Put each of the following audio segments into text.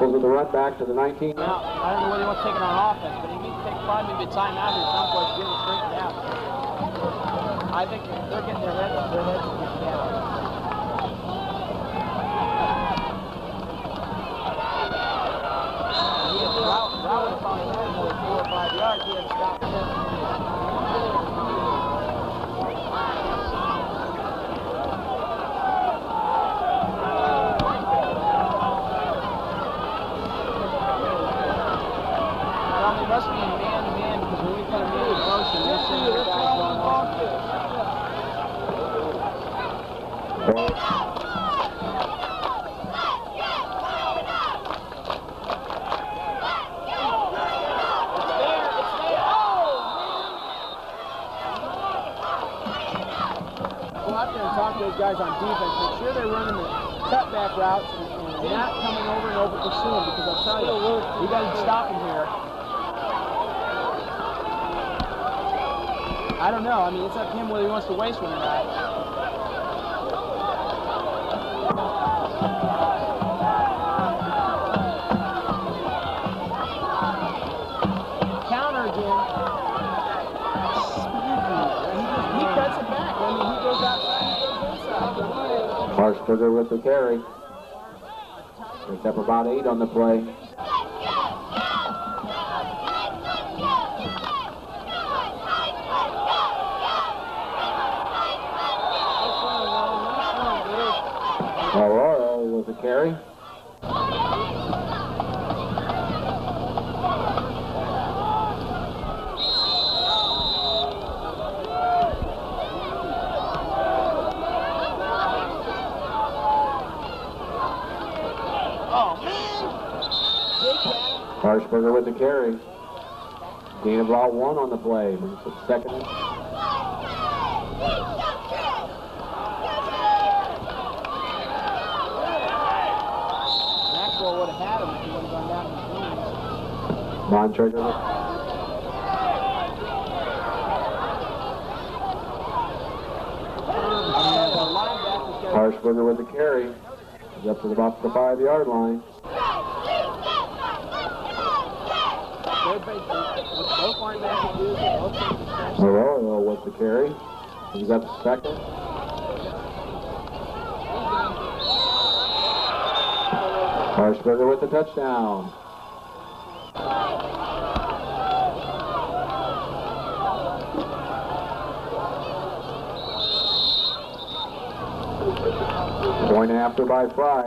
Nichols with the run back to the 19. Now, I don't know whether he wants to take it on offense, but he needs to take five minute time out here some point to get it straightened out. I think they're getting their heads, their heads down. He had Route, Route would probably had another four or five yards. He had stopped. Well, they must be in man to man because when we put them in motion, they're seeing the guys going off. Go out there and talk to those guys on defense. Make sure they're running the cutback routes and, not coming over and over pursuing because I'll tell you, we got to stop them here. I don't know. I mean, it's up to him whether he wants to waste one or not. Marsberger with the carry. Picked up about eight on the play. Aurora with the carry. Harshberger with the carry. Gain of about one on the play. Brings it second. Maxwell would have had him if he would have gone down in the greens. Bontrager with And the linebacker's got Harshberger with the carry. He's up to about the five yard line. They're basically, what both linebackers they both with the carry. He's up second. Harshberger with the touchdown. Point after by Fry.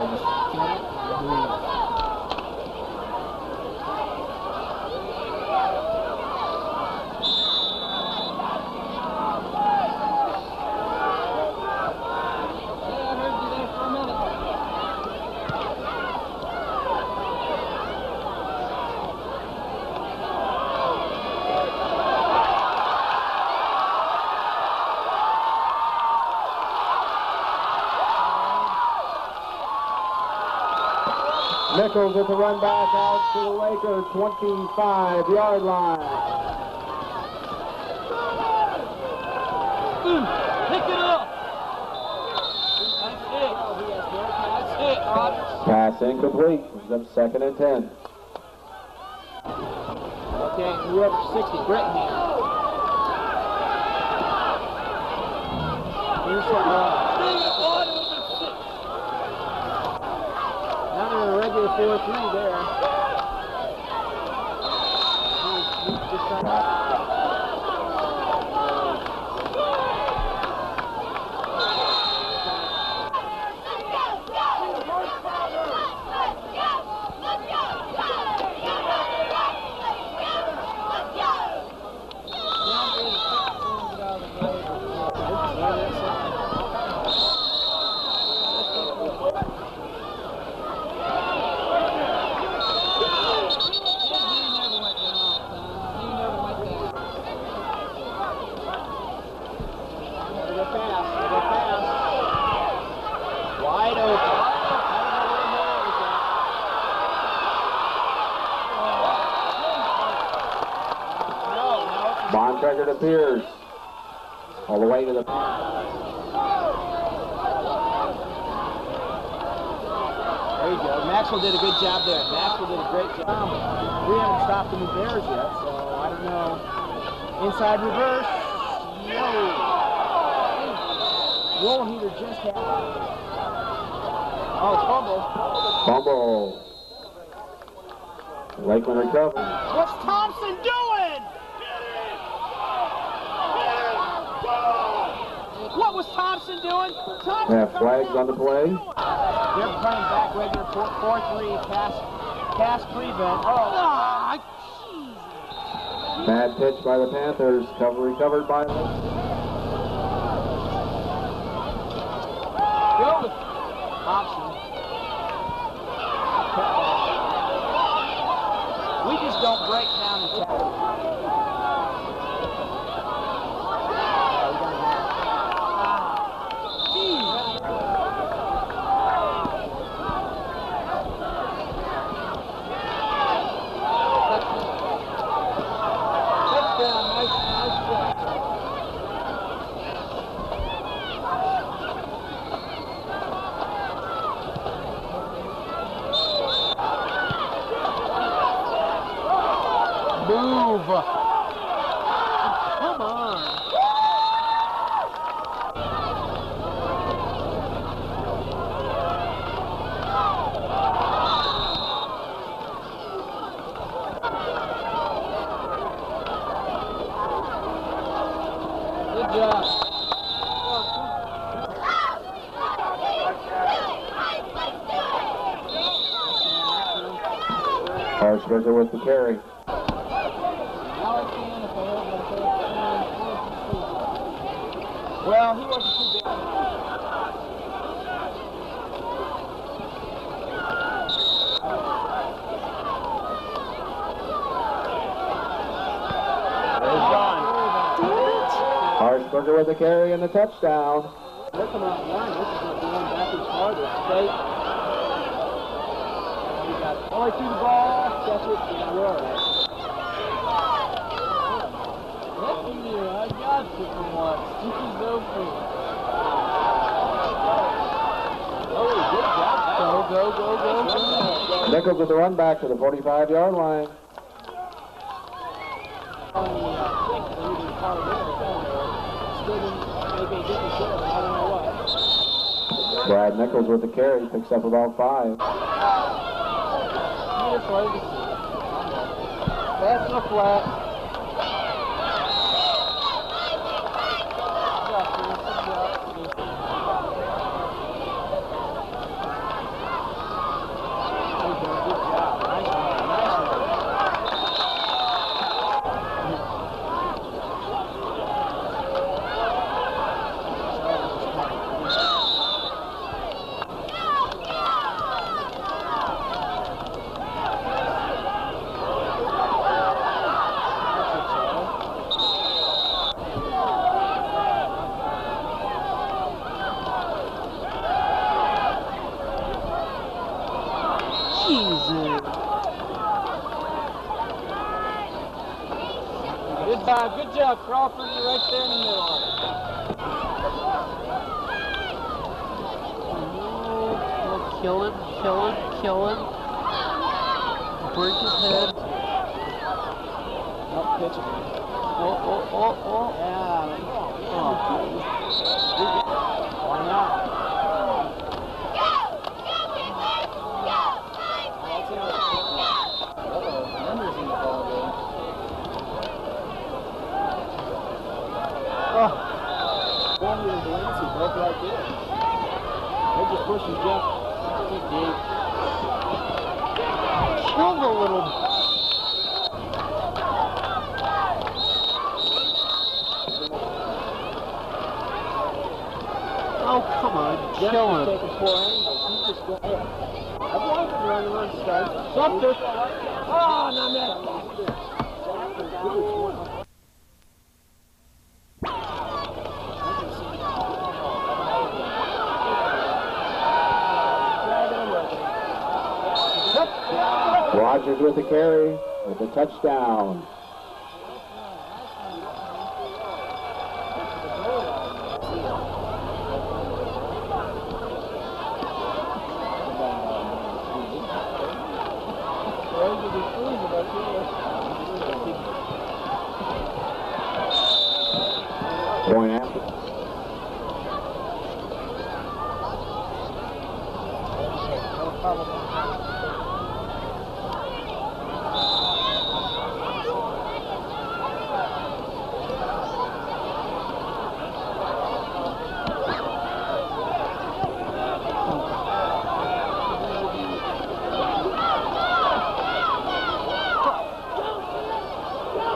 Nichols with the run back out to the Laker 25 yard line. Pick it up! That's it. That's it, Rogers. Pass incomplete. He's up second and 10. Okay, whoever's 60, Brittingham. Here's what, uh, now they're in a regular 4-3 there. He's- he's just trying to- Wide open. No, no, Bontrager to Pierce. All the way to the. There you go. Maxwell did a good job there. Maxwell did a great job. We haven't stopped the Bears yet, so I don't know. Inside reverse. No. Roll heater just happened. Oh, fumble. Fumble. Lakeland recovers. What's Thompson doing? What was Thompson doing? Thompson have flags on the play. They're playing back regular 4-3 pass, pass prevent. Oh, ah, Bad pitch by the Panthers. Cover recovered by go with Thompson. We just don't break down the tackle. Touchdown, nice, nice job. Move. Come on. Good job. Harshberger with the carry. Well, he wasn't too big. Harshberger with the carry and the touchdown. They're coming the line. This is not going backwards farther. Okay. You got only the ball. Nichols with the run back to the 45 yard line. Brad Nichols with the carry. Picks up about five. Beautiful. That's the Good Crawford. Right there in the middle of it. Oh, kill him, kill him, kill him. Break his head. Nope, pitch it. Oh, oh, oh, oh. Yeah. Oh. Why not? Oh, going to the Valencia, right there. They're just pushing Jeff too deep. Kill the little. Oh, come on, Kill him. taking poor angles. He's just going. I wanted to run run strike. Something. Oh, no, man. With the carry with the touchdown.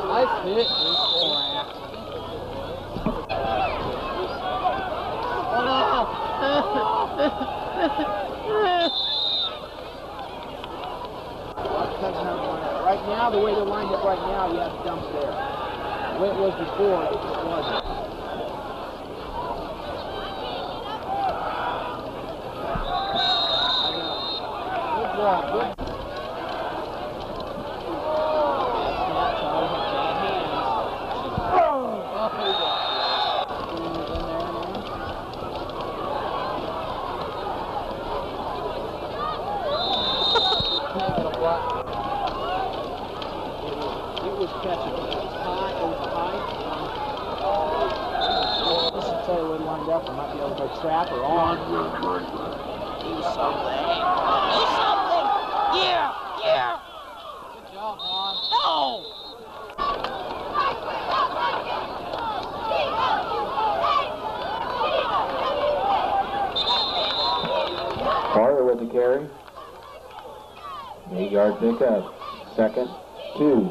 Nice hit. Right now, the way they're lined up right now, you have dumps there. The way it was it was. It was high. It was high. This is tell you where it lined up. I might be able to go trap or on. Do something. Do something. Yeah. Yeah. Good job, Juan. No. Oh. Carter with the carry. Eight yard pickup. Second, two.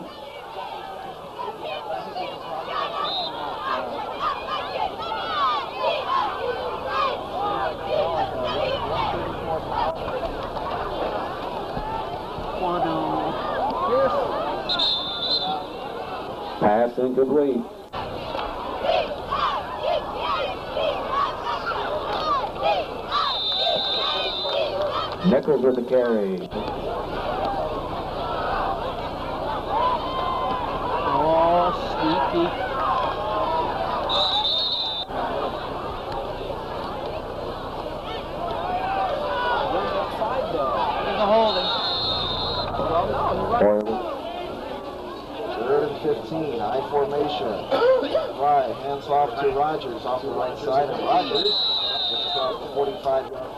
Pass incomplete. Nichols with the carry. Oh, sneaky. Where's that side though? There's a holding. Well, no, you're right. Foiler. Third and 15, I Right, hands off to Rogers off the right side, and Rogers gets across the 45 yard.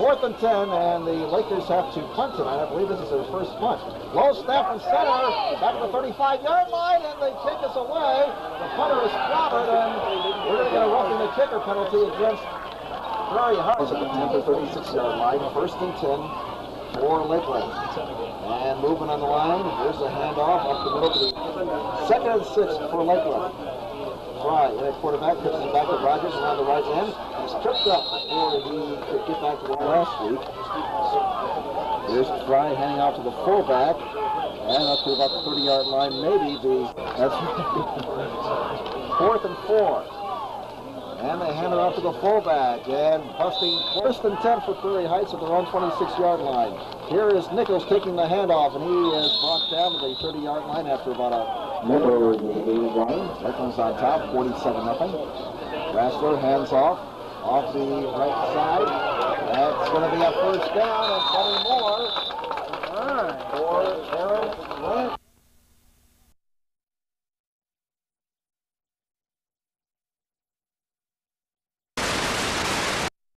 Fourth and 10, and the Lakers have to punt tonight. I believe this is their first punt. Low snap and center, back to the 35 yard line, and they take us away. The punter is clobbered, and we're going to get a roughing the kicker penalty against Prairie Heights at the Panther 36 yard line. First and 10 for Lakeland. And moving on the line, here's a handoff up the middle to the second and six for Lakeland. Fry, at quarterback, pitches it back to Rogers around the right end. He's tripped up before he could get back to where last week. Here's Fry handing off to the fullback. And up to about the 30 yard line, maybe the. That's fourth and four. And they hand it off to the fullback. And busting first and 10 for Prairie Heights at their own 26 yard line. Here is Nichols taking the handoff, and he is brought down to the 30 yard line after about a Nichols with the line. On top, 47 nothing. Rassler hands off, off the right side. That's going to be a first down and plenty more for Aaron